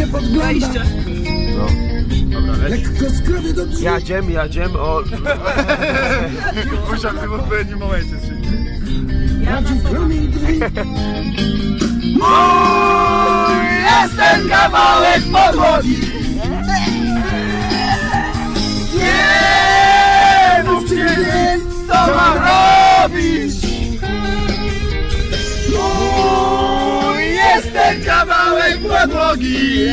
mnie podgląda. No. Dobra, leć. Lekko skrobię do drzwi. Jadziem, jadziem, o... Musiałem w odpowiednim momencie strzelić. Radził promień drzwi. Jest ten kawałek podłogi! Nie mówcie więc, co mam robić! Mój jest ten kawałek podłogi!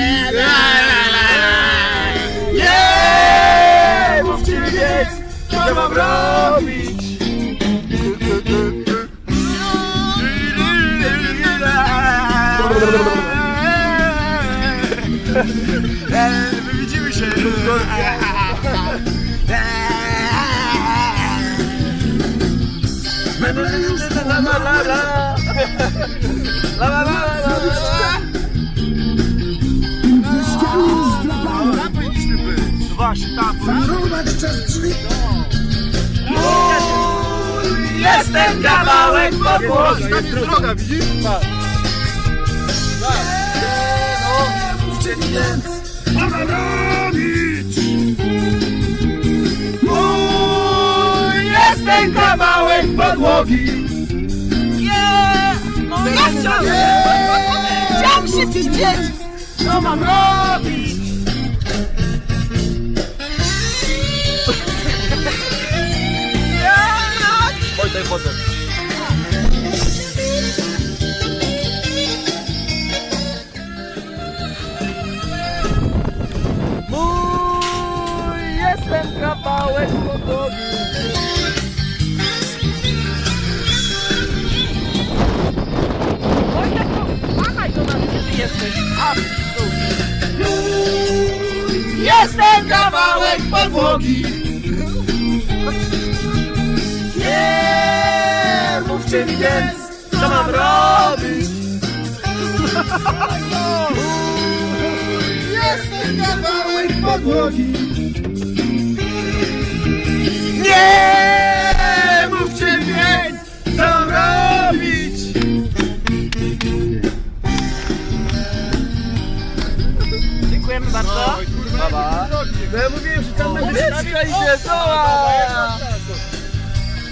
Nie mówcie więc, co mam robić! Widzimy się. La la la la La Zachować czas drzwi. Jest ten kawałek podłogi Tam jest droga, widzisz? Mówcie mi więc. Co mam robić? Mój jest ten kawałek podłogi No ja chciałam! Chciałam się widzieć! Co mam robić? Oj, daj wodę. Mój jest ten kawałek podłogi jesteś! A, tu. Jest ten kawałek podłogi Nie mówcie mi więc, co mam robić Jest ten kawałek podłogi Nie mówcie więc, co mam robić Dziękujemy bardzo. Baba. No ja mówiłem, że tam będzie Ręczka idzie, zdoła!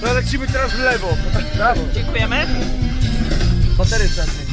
No lecimy teraz w lewo. Brawo! Dziękujemy. Batery wstępne.